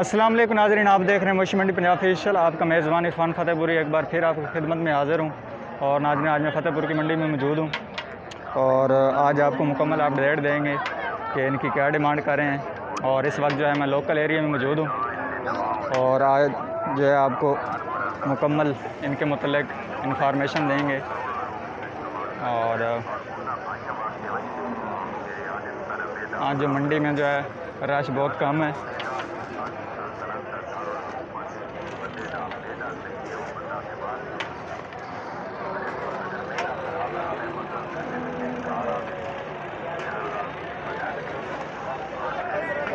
वालेकुम नाजरीन, आप देख रहे हैं मोशी मंडी पंजाब फेशल आपका मेज़बान इरफान फतेहपुरी, एक बार फिर आपकी खिदमत में हाज़िर हूँ। और नाजरीन, आज मैं फतेहपुर की मंडी में मौजूद हूँ। और आज आपको मुकम्मल अपडेट देंगे कि इनकी क्या डिमांड कर और इस वक्त जो है, मैं लोकल एरिया में मौजूद हूँ। और आज जो है, आपको मुकम्मल इनके मतलब इंफॉर्मेशन देंगे। और, आज जो मंडी में जो है, रश बहुत कम है।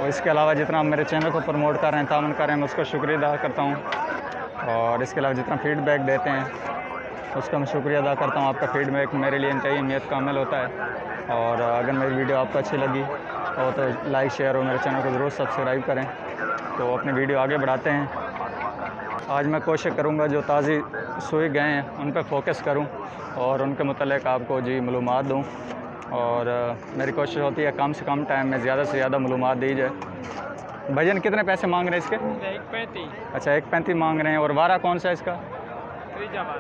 और इसके अलावा जितना मेरे चैनल को प्रमोट कर रहे हैं, तामन कर रहे हैं, मैं उसका शुक्रिया अदा करता हूँ। और इसके अलावा जितना फीडबैक देते हैं, उसका मैं शुक्रिया अदा करता हूँ। आपका फीडबैक मेरे लिए इंतई अहमियत का अमल होता है। और अगर मेरी वीडियो आपको अच्छी लगी और तो लाइक शेयर और मेरे चैनल को ज़रूर सब्सक्राइब करें। तो अपनी वीडियो आगे बढ़ाते हैं। आज मैं कोशिश करूँगा जो ताज़ी सुई गए हैं, उन पर फोकस करूँ और उनके मतलब आपको जी मालूम दूँ। और मेरी कोशिश होती है कम से कम टाइम में ज़्यादा से ज़्यादा मालूम दी जाए। भजन कितने पैसे मांग रहे हैं इसके? एक पैंतीस अच्छा एक पैंतीस मांग रहे हैं। और वारा कौन सा है इसका?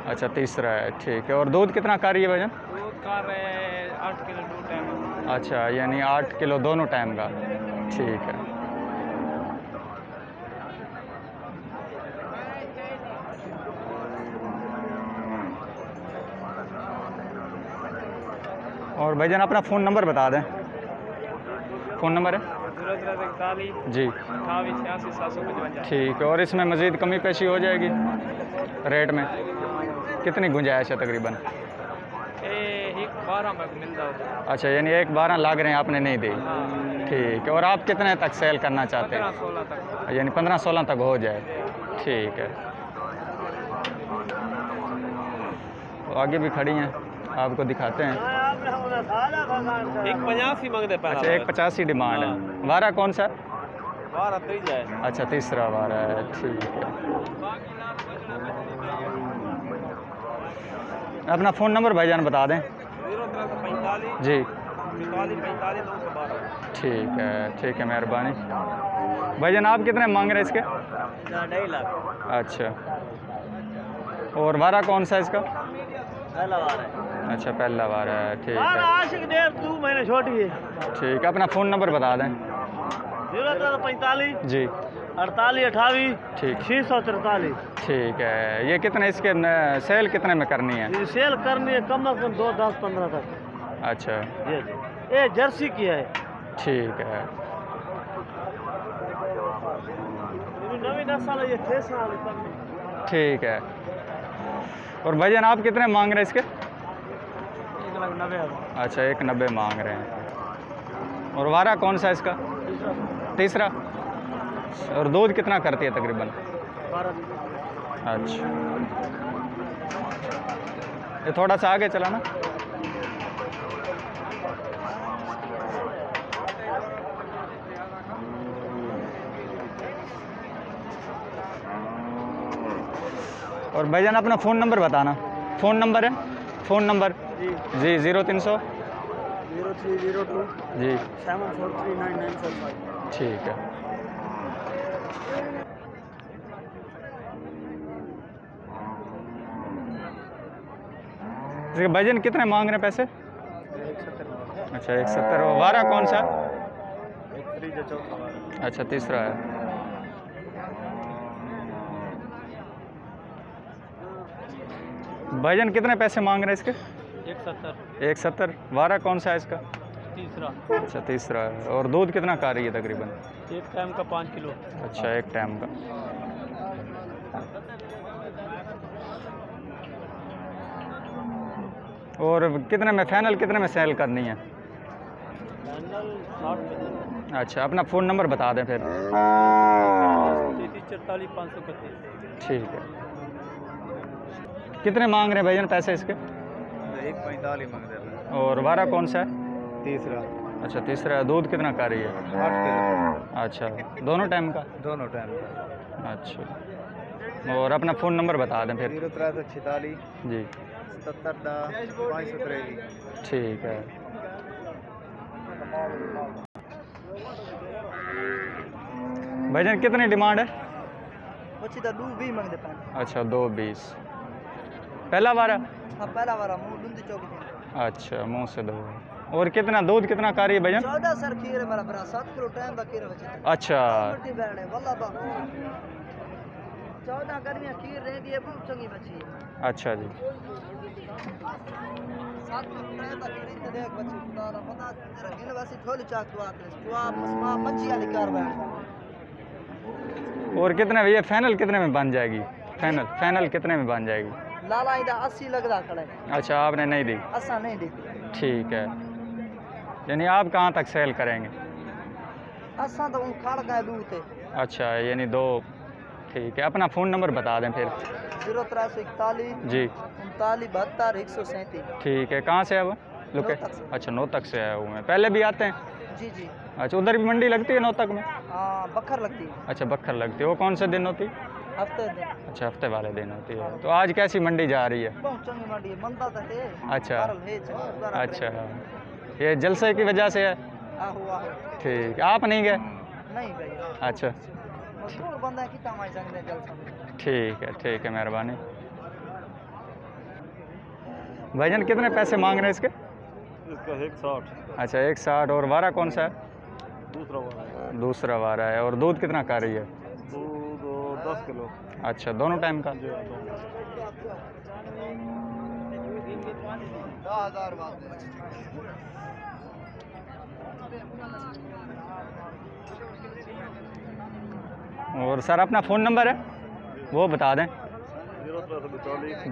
अच्छा तीसरा है ठीक है। और दूध कितना का रही है भजन? दूध का रहे आठ किलो दो टाइम अच्छा यानी आठ किलो दोनों टाइम का। ठीक है। और भाईजान, अपना फ़ोन नंबर बता दें। फ़ोन नंबर है? जी। ठीक है, और इसमें मज़ीद कमी पेशी हो जाएगी रेट में। कितनी गुंजाइश है तकरीबन? अच्छा यानी एक बारह लाग रहे हैं, आपने नहीं दी। ठीक है, और आप कितने तक सेल करना चाहते हैं? यानी पंद्रह सोलह तक हो जाए। ठीक है। तो आगे भी खड़ी हैं, आपको दिखाते हैं। एक पचासी मंगते अच्छा एक पचासी डिमांड है। वारा कौन सा? बारह त्रीजा है अच्छा तीसरा वारा है ठीक है। अपना फ़ोन नंबर भाईजान बता दें। जी। ठीक है ठीक है मेहरबानी। भाईजान आप कितने मांग रहे हैं इसके? ढाई लाख। अच्छा। और वारा कौन सा है इसका? है। अच्छा पहला बार है ठीक है। आशिक डेढ़ दो महीने छोटी है। ठीक है अपना फ़ोन नंबर बता दें। ज़ीरो पैंतालीस जी। अड़तालीस अठावी ठीक। छः सौ तिरतालीस ठीक है ये कितने इसके सेल कितने में करनी है? सेल करनी है कम अज कम दो दस पंद्रह तक। अच्छा। ये ये जर्सी की है। ठीक है। ठीक है। और भाईजान आप कितने मांग रहे हैं इसके? नब्बे अच्छा एक नब्बे मांग रहे हैं। और वारा कौन सा इसका? तीसरा। और दूध कितना करती है तकरीबन? अच्छा। ये थोड़ा सा आगे चला ना। और भाईजान अपना फ़ोन नंबर बताना। फ़ोन नंबर है? Phone number? जी। जी ज़ीरो तीन सौ? Zero three zero two. जी। Seven four three nine nine four five. ठीक है। इसके भजन कितने मांग रहे हैं पैसे? एक सत्तर अच्छा एक सत्तर। वारा कौन सा? अच्छा तीसरा है। भजन कितने पैसे मांग रहे हैं इसके? एक सत्तर। एक सत्तर? वारा कौन सा है इसका? तीसरा। अच्छा तीसरा है। और दूध कितना का रही है तकरीबन? एक टाइम का पाँच किलो। अच्छा एक टाइम का। और कितने में फाइनल कितने में सेल करनी है? अच्छा अपना फ़ोन नंबर बता दें फिर। चौतालीस पाँच सौ इकतीस। ठीक है। कितने मांग रहे हैं भैया पैसे इसके? एक पैंतालीस मंग देता और वारा कौन सा है? तीसरा। अच्छा तीसरा दूध कितना का रही है? अच्छा दोनों टाइम का? दोनों टाइम का। अच्छा। और अपना फ़ोन नंबर बता दें फिर। ज़ीरो त्रै सौ छितालीस जी। सत्तर पाँच सौ त्रेवीस ठीक है। भाईजान कितनी डिमांड है? अच्छा दो बीस। पहला बार? हाँ पहला थी अच्छा मुँह से दो और कितना दूध कितना कारी है भाईजान चौदह सर खीर है मेरा भरा सात किलो टाइम का खीर है अच्छा बाबू चौदह गर्मियाँ खीर रहेगी है बहुत चंगी बच्ची है। अच्छा जी। सात किलो टाइम का खीर इतने देख बच्ची खुदा रा पता तेरा गिन वैसी चाक तो आते तो आप मसमा मच्छी वाली कार बैठ और कितने ये फाइनल कितने में बन जाएगी? फाइनल फाइनल कितने में बन जाएगी? लाला इधर अस्सी लगदा खड़े अच्छा आपने नहीं दी? असा नहीं दी। ठीक है। यानी आप कहाँ तक सेल करेंगे? असा तो खाड़ का दूर थे अच्छा यानी दो। ठीक है अपना फ़ोन नंबर बता दें फिर। ज़ीरो त्रै सौ इकतालीस जी। उनतालीस बहत्तर एक सौ सैंतीस। ठीक है कहाँ से है वो? लुके। अच्छा नौतक से आए हुए हैं। पहले भी आते हैं? जी जी। अच्छा उधर भी मंडी लगती है नौतक में? हाँ बखर लगती है। अच्छा बखर लगती है। वो कौन से दिन होती? है हफ़्ते अच्छा हफ़्ते वाले दिन होती है। तो आज कैसी मंडी जा रही है? बहुत चंगी मंडी है मनता तो है। अच्छा। है अच्छा। ये जलसे की वजह से है? आहो ठीक। आप नहीं गए? नहीं अच्छा। है ठीक है ठीक है मेहरबानी। भाईजान कितने पैसे मांग रहे हैं इसके? इसका एक साठ। अच्छा एक साठ। और वारा कौन सा है? दूसरा वाला दूसरा वारा है। और दूध कितना का रही है? दस किलो। अच्छा दोनों टाइम का और सर अपना फ़ोन नंबर है? वो बता दें।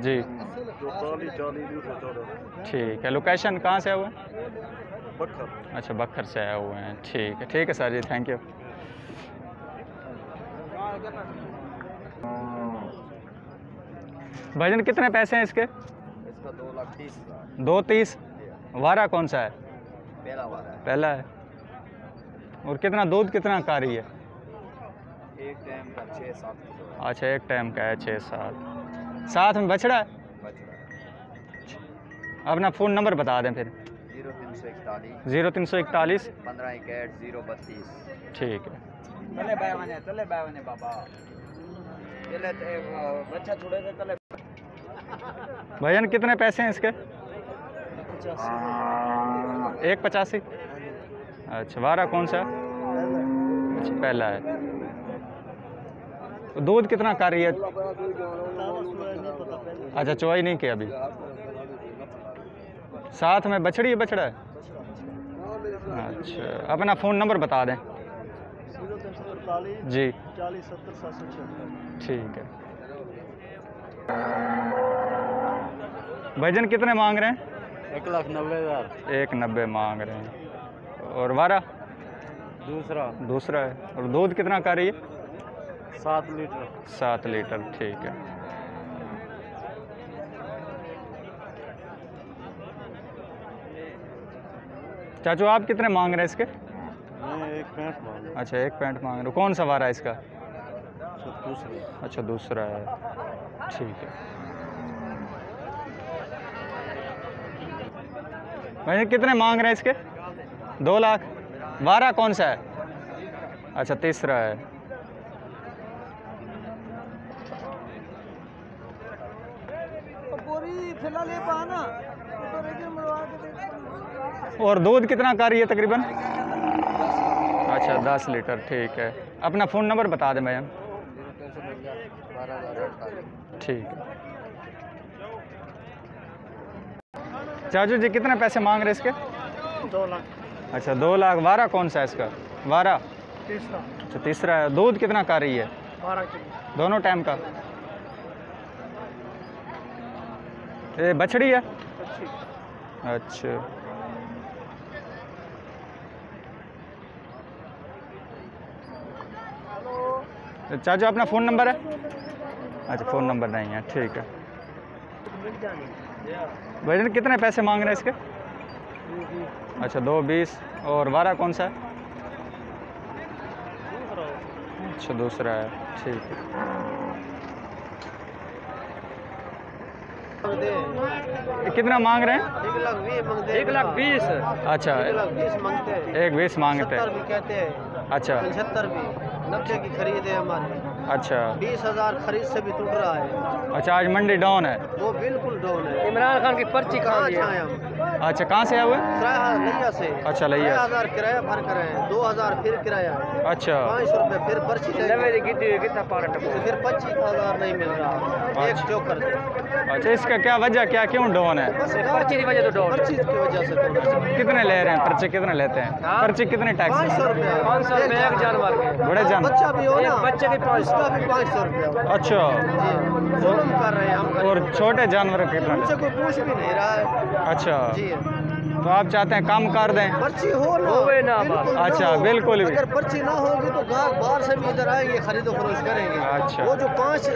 जी। ठीक है लोकेशन कहाँ से आए हुए हैं? बखर अच्छा बखर से आए हुए हैं। ठीक है ठीक है सर जी थैंक यू भाईजान कितने पैसे हैं इसके? इसका दो लाख तीस दो तीस? वारा कौन सा है? पहला वाला है। पहला है। और कितना दूध कितना का रही है? एक टाइम का छः सात किलो अच्छा एक टाइम का है छः सात। साथ में बछड़ा है? अपना फ़ोन नंबर बता दें फिर। ज़ीरो तीन सौ इकतालीस। ज़ीरो तीन सौ इकतालीस। पंद्रह इकहठ ज़ीरो बत्तीस। ठीक है। तले बायवाने तले बायवाने बाबा। तले बच्चा छोड़े थे तले भाईजान कितने पैसे हैं इसके? एक पचासी? अच्छा वारा कौन सा? अच्छा पहला है। तो दूध कितना का रही है? अच्छा चुवाई नहीं किया अभी। साथ में बछड़ी है बछड़ा है? अच्छा अपना फ़ोन नंबर बता दें। जी। चालीस सत्तर सात सौ छिहत्तर। ठीक है। भाईजान कितने मांग रहे हैं? एक लाख नब्बे हज़ार। एक नब्बे मांग रहे हैं। और वारा? दूसरा। दूसरा है। और दूध कितना का रही है? सात लीटर। सात लीटर ठीक है। चाचू आप कितने मांग रहे हैं इसके? एक पैंठ मांग अच्छा एक पैंट मांग रहे हो। कौन सा वारा है इसका? दूसरा। अच्छा दूसरा है। ठीक है। भैया कितने मांग रहे हैं इसके? दो लाख। बारह कौन सा है? अच्छा तीसरा है। तो और दूध कितना का रही है तकरीबन? अच्छा दस लीटर ठीक है। अपना फ़ोन नंबर बता दें बारह ठीक है। चाचू जी कितने पैसे मांग रहे इसके? दो लाख। अच्छा दो लाख। वारा कौन सा है इसका? वारा? तीसरा। अच्छा तीसरा है। दूध कितना का रही है? बारह किलो। दोनों टाइम का? ये बछड़ी है? अच्छा। तो चाचू अपना फ़ोन नंबर है? अच्छा फ़ोन नंबर नहीं है। ठीक है। भैया कितने पैसे मांग रहे हैं इसके? अच्छा दो बीस। और वारा कौन सा है? अच्छा दूसरा है। ठीक है। कितना मांग रहे हैं? एक लाख बीस। अच्छा। एक बीस मांगते हैं। हैं। अच्छा। पचहत्तर भी। नब्बे की खरीद है हमारी। अच्छा। बीस हज़ार खरीद से भी टूट रहा है। अच्छा आज मंडी डाउन है। वो बिल्कुल डाउन है। इमरान खान की पर्ची कहाँ है? अच्छा कहाँ से आए हुए? किराया से। अच्छा लिया। हज़ार किराया भर कर दो हज़ार फिर किराया। अच्छा। पाँच सौ रुपये फिर पर्ची कितना तो फिर पच्चीस हज़ार नहीं मिल रहा। एक अच्छा। चौकर अच्छा इसका क्या वजह क्या क्यों डाउन है? पर्ची की वजह तो डाउन पर्ची की वजह से कितने ले रहे हैं पर्चे कितने लेते हैं? हाँ? पर्ची कितने टैक्स पाँच सौ रुपया। पाँच सौ रुपये एक जानवर के। बड़े जान बच्चा भी हो बच्चे की पाँच सौ। पाँच रुपया। अच्छा। जी जुल्म कर रहे हैं हम और छोटे जानवर कितना उनसे कोई पूछ भी नहीं रहा है। अच्छा। जी। तो आप चाहते हैं कम कर दें? पर्ची हो ना। होवे ना। अच्छा, बिल्कुल भी। अगर पर्ची ना होगी तो गाहक बाहर से भी इधर आएँगे खरीदो फरोश करेंगे। अच्छा। वो जो पाँच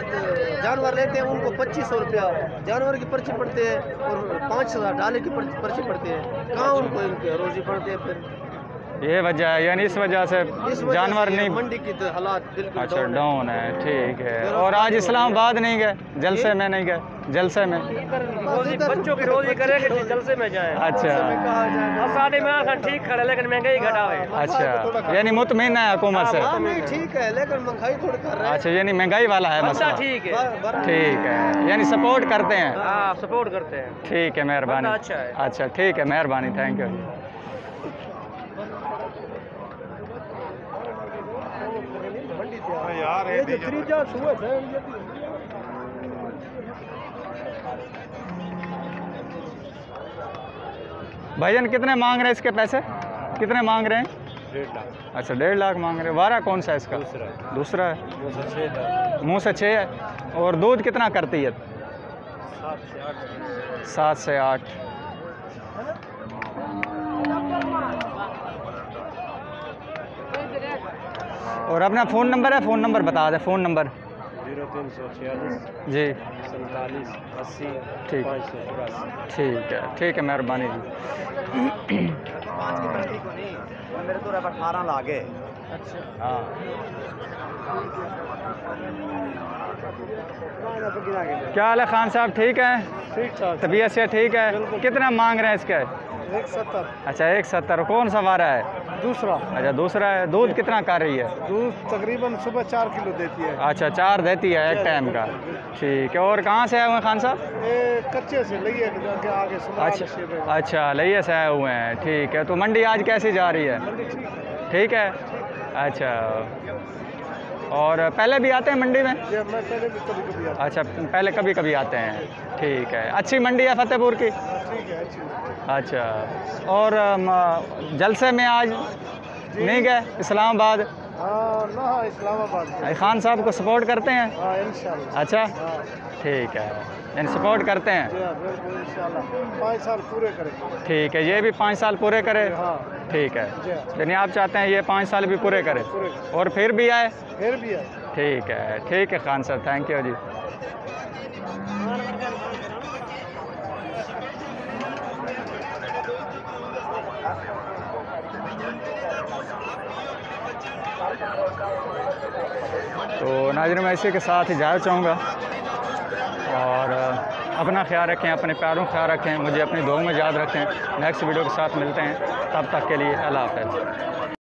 जानवर लेते हैं उनको पच्चीस सौ रुपया। जानवर की पर्ची पड़ती है और पाँच हज़ार डाले की पर्ची पर्ची पड़ती है। कहाँ उनको इनकी रोजी पड़ती है फिर? ये वजह है यानी इस वजह से जानवर नहीं मंडी की तो हालात बिल्कुल अच्छा डाउन है। ठीक है। और आज इस्लामाबाद नहीं गए जलसे में नहीं गए जलसे में। रोजी बच्चों की रोजी करेंगे तो जलसे में जाए। अच्छा। इमरान ठीक खड़ा लेकिन महँगाई घटा घटावे अच्छा यानी मुतमिन है हुकूमत से। हाँ ठीक है लेकिन महँगाई थोड़ी कर रहे हैं। अच्छा यानी महँगाई वाला है मसला। ठीक है। ठीक है यानी सपोर्ट करते हैं। हाँ सपोर्ट करते हैं। ठीक है मेहरबानी। अच्छा अच्छा ठीक है मेहरबानी थैंक यू ये जो त्रीजा सुबह है भाईजान कितने मांग रहे हैं इसके पैसे? कितने मांग रहे हैं? डेढ़ अच्छा डेढ़ लाख मांग रहे हैं। वारा कौन सा है इसका? दूसरा। है? मुँह से छः है। और दूध कितना करती है? सात से आठ। और अपना फ़ोन नंबर है फ़ोन नंबर बता दें फ़ोन नंबर ज़ीरो तीन सौ छियालीस जी। सैंतालीस अस्सी ठीक। ठीक है ठीक है मेहरबानी जी। मेरे तो अठारह लागे हाँ। क्या हाल है खान साहब ठीक है? ठीक ठाक। तबीयत से ठीक है? कितना मांग रहे हैं इसके? एक सत्तर। अच्छा एक सत्तर। कौन सा वारा है? दूसरा। अच्छा दूसरा है। दूध कितना का रही है? दूध तकरीबन सुबह चार किलो देती है। अच्छा चार देती है एक टाइम का। ठीक है और कहाँ से आए हुए हैं खान साहब? कच्चे से है आगे अच्छा अच्छा लइया से आए हुए हैं। ठीक है तो मंडी आज कैसी जा रही है। ठीक है। अच्छा। और पहले भी आते हैं मंडी में? मैं पहले भी कभी कभी आता अच्छा पहले कभी कभी आते हैं। ठीक है। अच्छी मंडी है फतेहपुर की? है अच्छी अच्छा। और जलसे में आज नहीं गए? इस्लामाबाद? हाँ इस्लामाबाद खान साहब को सपोर्ट करते हैं? हाँ इंशाल्लाह। अच्छा। हाँ। ठीक है। यानी सपोर्ट करते हैं? पाँच साल पूरे करेंगे। ठीक है ये भी पाँच साल पूरे करे? हाँ। ठीक है। यानी आप चाहते हैं ये पाँच साल भी पूरे करें और फिर भी आए? फिर भी आए। ठीक है ठीक है खान साहब थैंक यू जी। तो नाजर मैं इसी के साथ ही जाना चाहूँगा। अपना ख्याल रखें, अपने प्यारों ख्याल रखें, मुझे अपनी दुआओं में याद रखें। नेक्स्ट वीडियो के साथ मिलते हैं। तब तक के लिए अल्लाह हाफ़